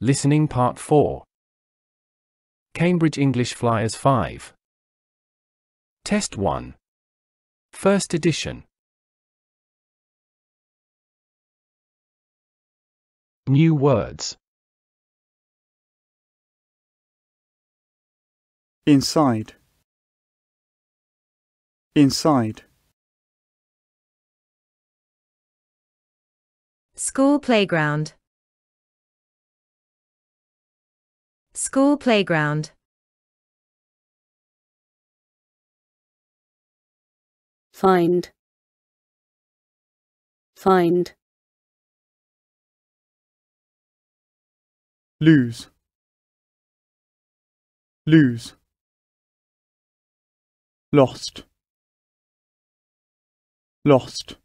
Listening Part 4 Cambridge English Flyers 5 Test 1 First edition New words Inside. Inside. School playground. School playground. find, find, Lose. Lose. Lost. Lost.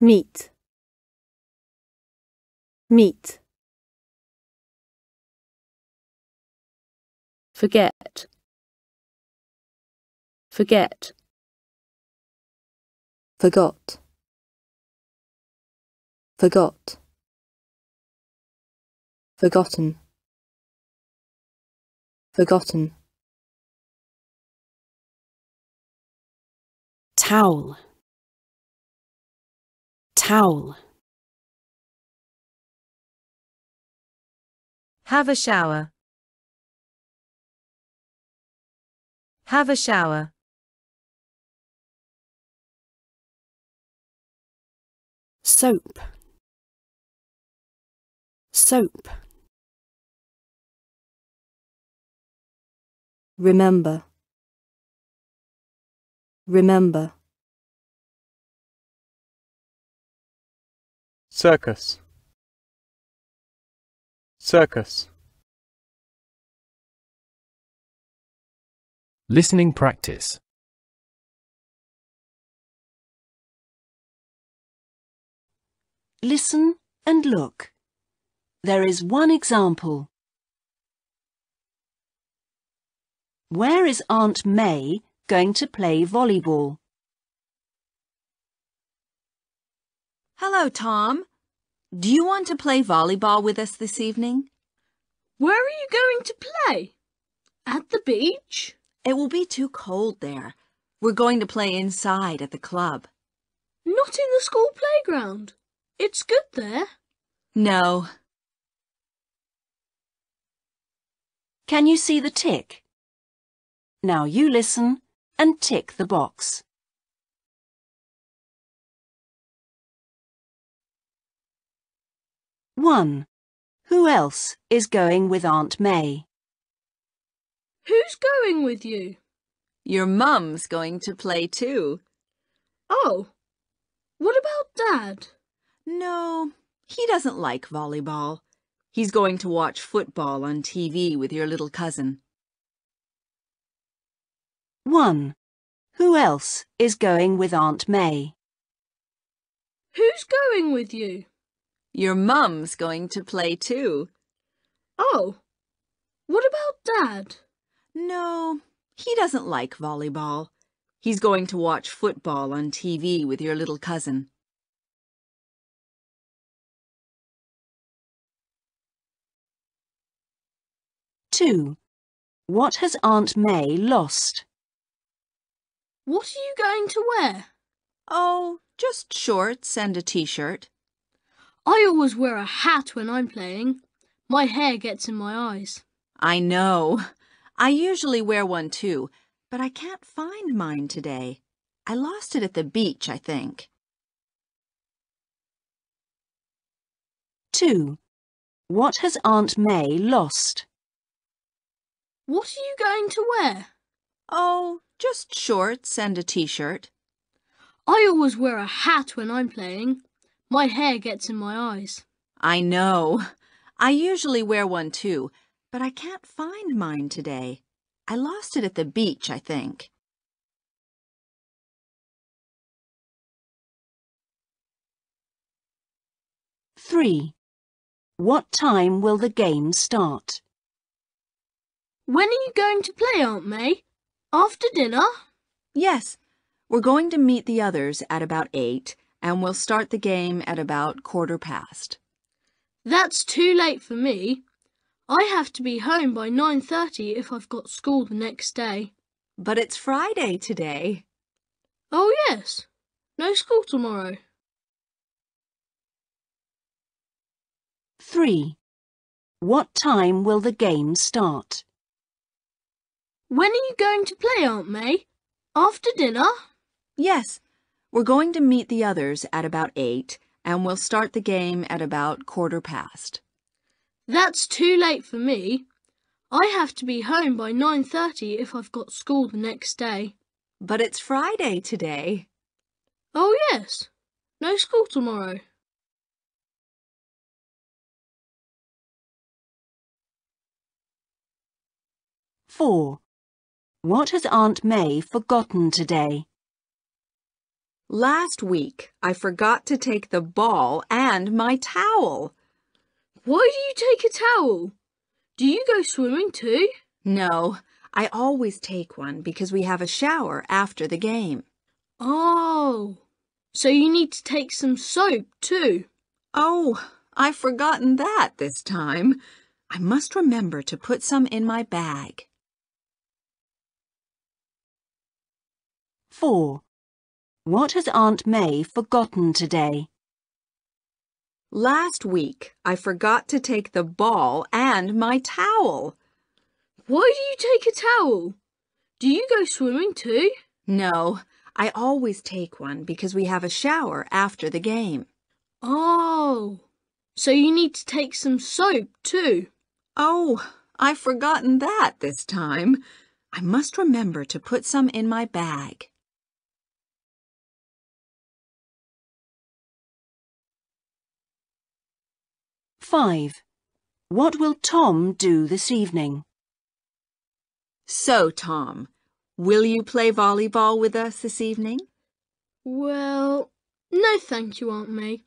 meet, meet. Forget, forget. Forgot, forgot. Forgotten, forgotten. Towel, towel. Have a shower. Have a shower. soap soap remember remember Circus. Circus. Listening Practice Listen and look. There is one example. Where is Aunt May going to play volleyball? Hello, Tom. Do you want to play volleyball with us this evening? Where are you going to play? At the beach? It will be too cold there. We're going to play inside at the club. Not in the school playground. It's good there. No. Can you see the tick? Now you listen and tick the box. One. Who else is going with Aunt May? Who's going with you? Your mum's going to play too. Oh, what about Dad? No, he doesn't like volleyball. He's going to watch football on TV with your little cousin. 1. Who else is going with Aunt May? Who's going with you? Your mum's going to play too. Oh, what about Dad? No, he doesn't like volleyball. He's going to watch football on TV with your little cousin. Two. What has Aunt May lost? What are you going to wear? Oh, just shorts and a t-shirt. I always wear a hat when I'm playing. My hair gets in my eyes. I know. I usually wear one too, but I can't find mine today. I lost it at the beach, I think. 2. What has Aunt May lost? What are you going to wear? Oh, just shorts and a t-shirt. I always wear a hat when I'm playing. My hair gets in my eyes. I know. I usually wear one too, but I can't find mine today. I lost it at the beach, I think. Three. What time will the game start? When are you going to play, Aunt May? After dinner? Yes, we're going to meet the others at about eight, and we'll start the game at about quarter past. That's too late for me. I have to be home by 9.30 if I've got school the next day. But it's Friday today. Oh, yes. No school tomorrow. 3. What time will the game start? When are you going to play, Aunt May? After dinner? Yes, we're going to meet the others at about 8, and we'll start the game at about quarter past. That's too late for me. I have to be home by 9.30 if I've got school the next day. But it's Friday today. Oh, yes. No school tomorrow. Four. What has Aunt May forgotten today? Last week, I forgot to take the ball and my towel. Why do you take a towel? Do you go swimming too? No, I always take one because we have a shower after the game. Oh, so you need to take some soap too. Oh, I've forgotten that this time. I must remember to put some in my bag. 4. What has Aunt May forgotten today? Last week, I forgot to take the ball and my towel. Why do you take a towel? Do you go swimming too? No, I always take one because we have a shower after the game. Oh, so you need to take some soap too. Oh, I've forgotten that this time. I must remember to put some in my bag. Five. What will Tom do this evening? So, Tom, will you play volleyball with us this evening? Well, no thank you, Aunt May.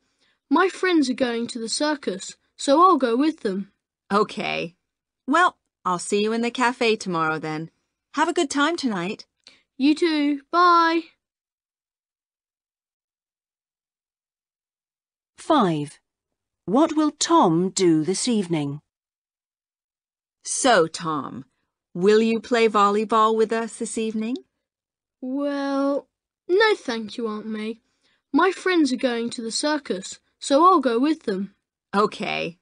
My friends are going to the circus, so I'll go with them. Okay. Well, I'll see you in the cafe tomorrow then. Have a good time tonight. You too. Bye. 5. What will Tom do this evening? So, Tom, will you play volleyball with us this evening? Well, no thank you, Aunt May. My friends are going to the circus, so I'll go with them. Okay.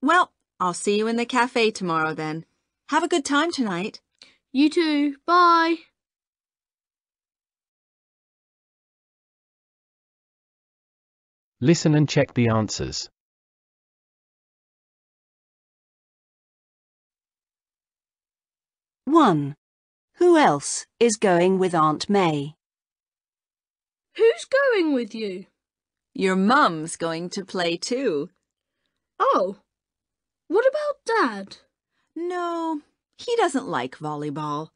Well, I'll see you in the cafe tomorrow then. Have a good time tonight. You too. Bye. Listen and check the answers. One. Who else is going with Aunt May? Who's going with you? Your mum's going to play too. Oh, what about Dad? No, he doesn't like volleyball.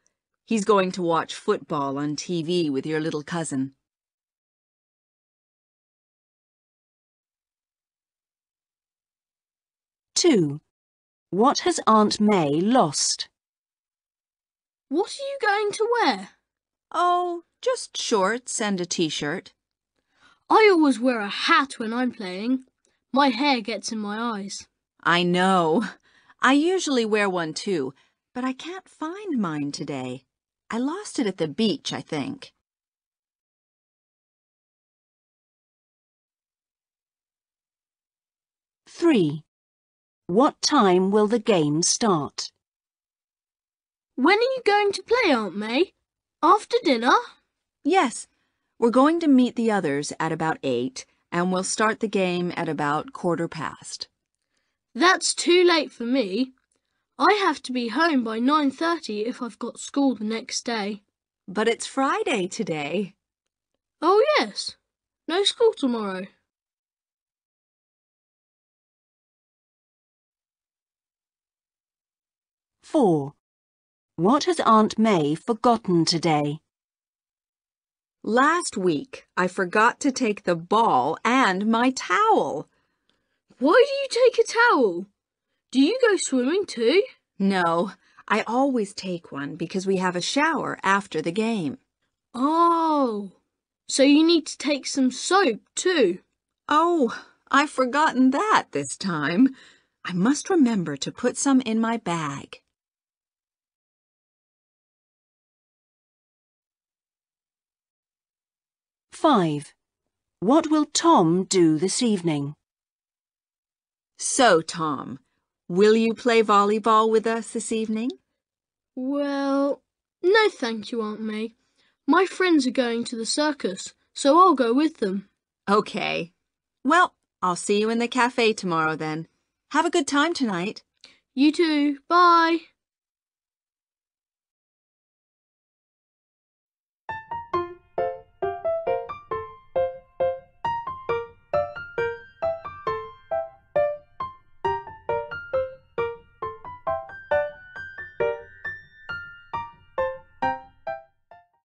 He's going to watch football on TV with your little cousin. Two. What has Aunt May lost? What are you going to wear? Oh, just shorts and a t-shirt. I always wear a hat when I'm playing. My hair gets in my eyes. I know. I usually wear one too, but I can't find mine today. I lost it at the beach, I think. Three. What time will the game start? When are you going to play, Aunt May? After dinner? Yes, we're going to meet the others at about 8, and we'll start the game at about quarter past. That's too late for me. I have to be home by 9.30 if I've got school the next day. But it's Friday today. Oh, yes. No school tomorrow. Four. What has Aunt May forgotten today? Last week, I forgot to take the ball and my towel. Why do you take a towel? Do you go swimming too? No, I always take one because we have a shower after the game. Oh, so you need to take some soap too. Oh, I've forgotten that this time. I must remember to put some in my bag. Five. What will Tom do this evening? So, Tom, will you play volleyball with us this evening? Well, no thank you, Aunt May. My friends are going to the circus, so I'll go with them. Okay. Well, I'll see you in the cafe tomorrow then. Have a good time tonight. You too. Bye.